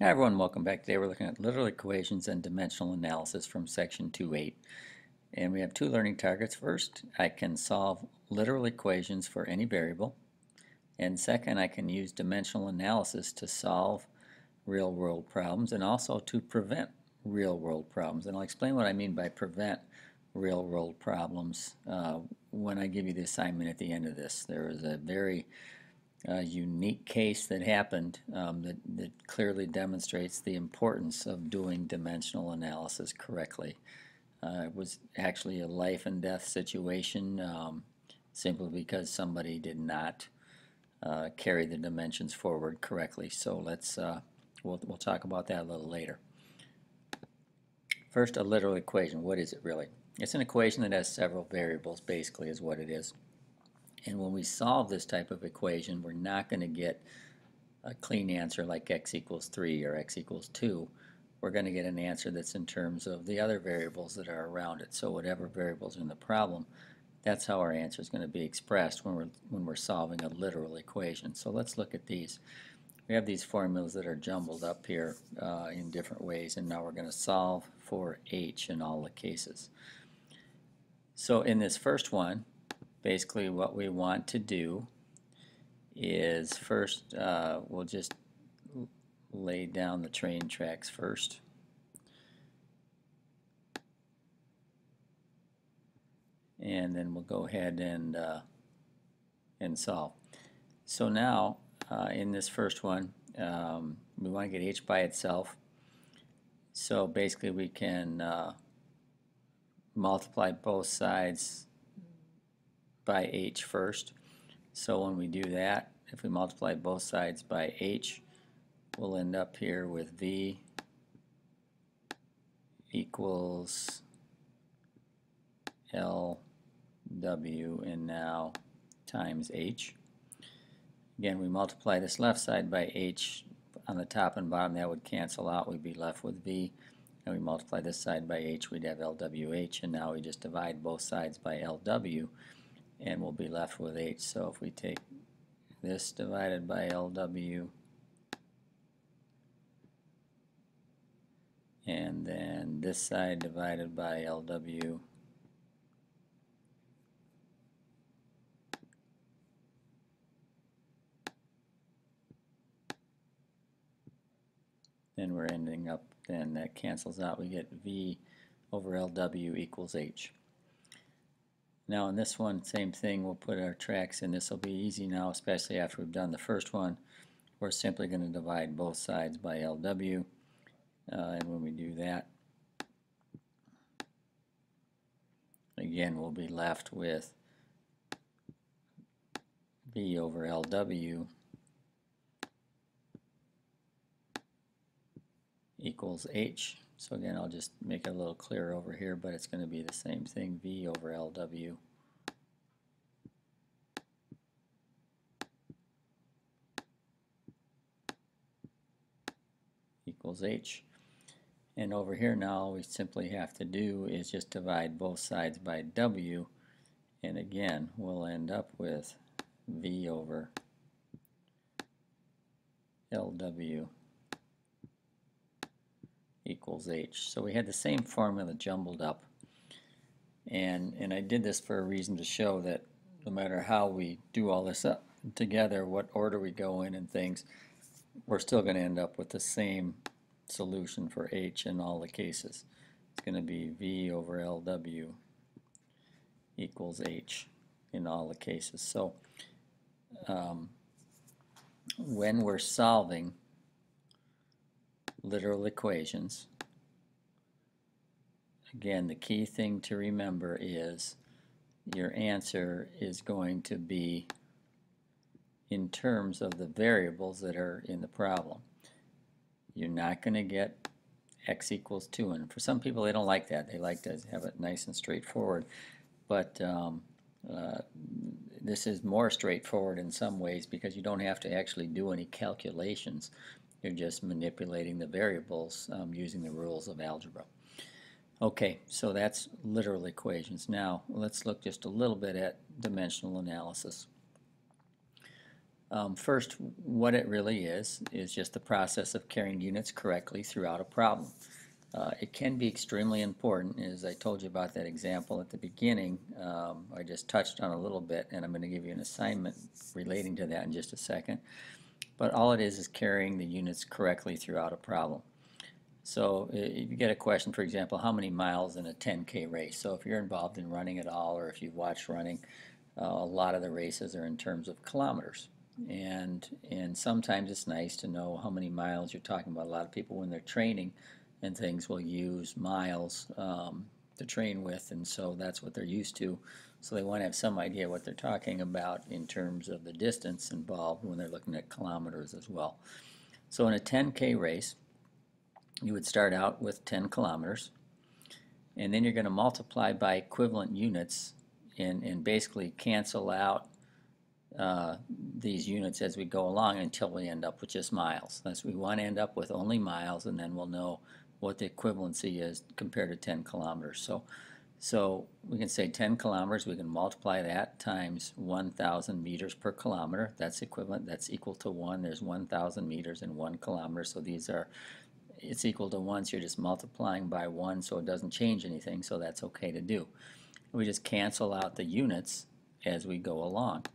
Hi everyone, welcome back. Today we're looking at literal equations and dimensional analysis from section 2.8. And we have two learning targets. First, I can solve literal equations for any variable. And second, I can use dimensional analysis to solve real-world problems and also to prevent real-world problems. And I'll explain what I mean by prevent real-world problems uh, when I give you the assignment at the end of this. There is a very a unique case that happened um, that, that clearly demonstrates the importance of doing dimensional analysis correctly. Uh, it was actually a life and death situation um, simply because somebody did not uh, carry the dimensions forward correctly. So let's uh, we'll, we'll talk about that a little later. First, a literal equation. What is it really? It's an equation that has several variables, basically, is what it is. And when we solve this type of equation, we're not going to get a clean answer like x equals 3 or x equals 2. We're going to get an answer that's in terms of the other variables that are around it. So whatever variables are in the problem, that's how our answer is going to be expressed when we're, when we're solving a literal equation. So let's look at these. We have these formulas that are jumbled up here uh, in different ways, and now we're going to solve for h in all the cases. So in this first one, basically what we want to do is first uh, we'll just lay down the train tracks first. And then we'll go ahead and uh, and solve. So now uh, in this first one um, we want to get h by itself. So basically we can uh, multiply both sides by h first. So when we do that, if we multiply both sides by h, we'll end up here with v equals L W and now times h. Again, we multiply this left side by h on the top and bottom. That would cancel out. We'd be left with v. And we multiply this side by h. We'd have LWH. And now we just divide both sides by LW and we'll be left with h. So if we take this divided by LW and then this side divided by LW then we're ending up then that cancels out we get V over LW equals H now in this one, same thing, we'll put our tracks in. This will be easy now, especially after we've done the first one. We're simply going to divide both sides by LW. Uh, and when we do that, again, we'll be left with V over LW equals H. So again, I'll just make it a little clearer over here, but it's going to be the same thing, V over LW. equals H. And over here now, all we simply have to do is just divide both sides by W. And again, we'll end up with V over LW equals h. So we had the same formula jumbled up. And, and I did this for a reason to show that no matter how we do all this up together, what order we go in and things, we're still going to end up with the same solution for h in all the cases. It's going to be v over lw equals h in all the cases. So um, when we're solving literal equations. Again, the key thing to remember is your answer is going to be in terms of the variables that are in the problem. You're not going to get x equals 2. And for some people, they don't like that. They like to have it nice and straightforward. But um, uh, this is more straightforward in some ways because you don't have to actually do any calculations. You're just manipulating the variables um, using the rules of algebra. Okay, so that's literal equations. Now let's look just a little bit at dimensional analysis. Um, first, what it really is, is just the process of carrying units correctly throughout a problem. Uh, it can be extremely important, as I told you about that example at the beginning, um, I just touched on a little bit, and I'm going to give you an assignment relating to that in just a second. But all it is is carrying the units correctly throughout a problem. So if you get a question, for example, how many miles in a 10K race? So if you're involved in running at all, or if you've watched running, uh, a lot of the races are in terms of kilometers. And, and sometimes it's nice to know how many miles you're talking about. A lot of people, when they're training, and things will use miles um, to train with, and so that's what they're used to. So they want to have some idea what they're talking about in terms of the distance involved when they're looking at kilometers as well. So in a 10K race, you would start out with 10 kilometers, and then you're going to multiply by equivalent units and, and basically cancel out uh, these units as we go along until we end up with just miles. That's we want to end up with only miles, and then we'll know what the equivalency is compared to 10 kilometers. So, so we can say 10 kilometers, we can multiply that times 1,000 meters per kilometer. That's equivalent, that's equal to 1. There's 1,000 meters in 1 kilometer, so these are, it's equal to 1, so you're just multiplying by 1, so it doesn't change anything, so that's okay to do. We just cancel out the units as we go along.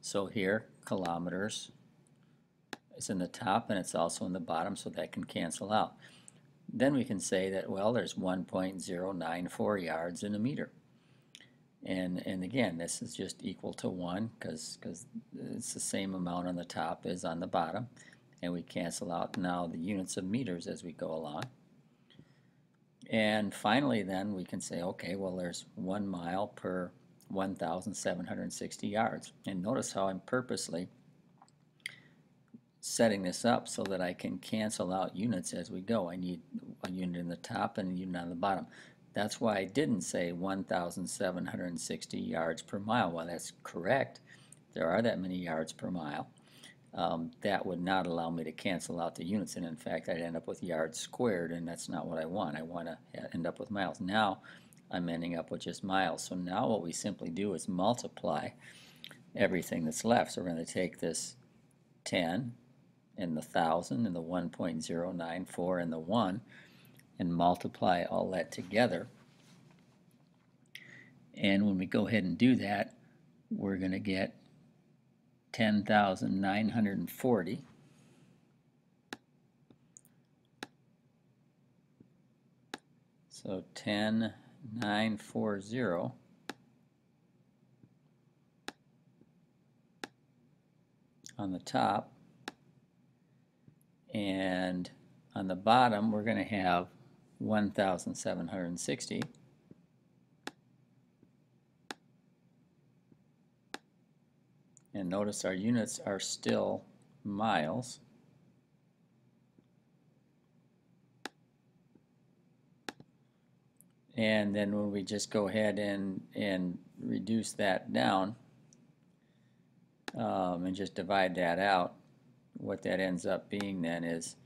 So here, kilometers is in the top and it's also in the bottom, so that can cancel out then we can say that, well, there's 1.094 yards in a meter. And, and again, this is just equal to 1 because it's the same amount on the top as on the bottom. And we cancel out now the units of meters as we go along. And finally then we can say, okay, well there's 1 mile per 1,760 yards. And notice how I'm purposely setting this up so that I can cancel out units as we go. I need a unit in the top and a unit on the bottom. That's why I didn't say 1,760 yards per mile. While that's correct, there are that many yards per mile. Um, that would not allow me to cancel out the units and in fact I'd end up with yards squared and that's not what I want. I want to end up with miles. Now I'm ending up with just miles. So now what we simply do is multiply everything that's left. So we're going to take this 10 and the 1000 and the 1.094 and the 1 and multiply all that together. And when we go ahead and do that, we're going to get 10,940. So 10,940 on the top. And on the bottom we're going to have 1760 and notice our units are still miles. And then when we just go ahead and and reduce that down um, and just divide that out what that ends up being then is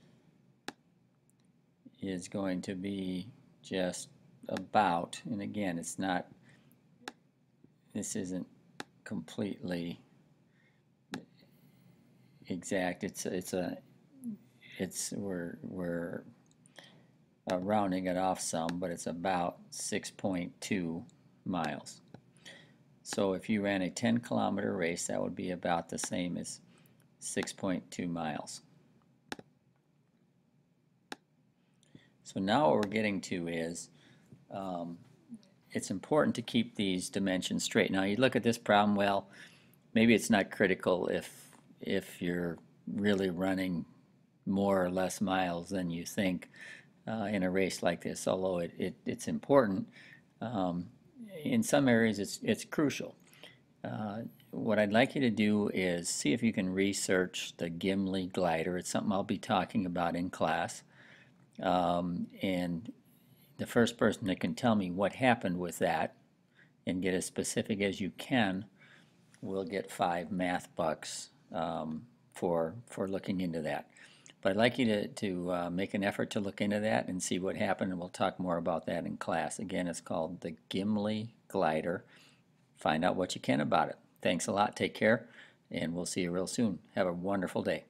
is going to be just about and again it's not this isn't completely exact it's it's a it's we're we're uh, rounding it off some but it's about 6.2 miles so if you ran a 10 kilometer race that would be about the same as 6.2 miles. So now what we're getting to is um, it's important to keep these dimensions straight. Now you look at this problem, well, maybe it's not critical if, if you're really running more or less miles than you think uh, in a race like this, although it, it it's important. Um, in some areas it's, it's crucial. Uh, what I'd like you to do is see if you can research the Gimli glider. It's something I'll be talking about in class. Um, and the first person that can tell me what happened with that and get as specific as you can will get five math bucks um, for, for looking into that. But I'd like you to, to uh, make an effort to look into that and see what happened, and we'll talk more about that in class. Again, it's called the Gimli glider. Find out what you can about it. Thanks a lot. Take care and we'll see you real soon. Have a wonderful day.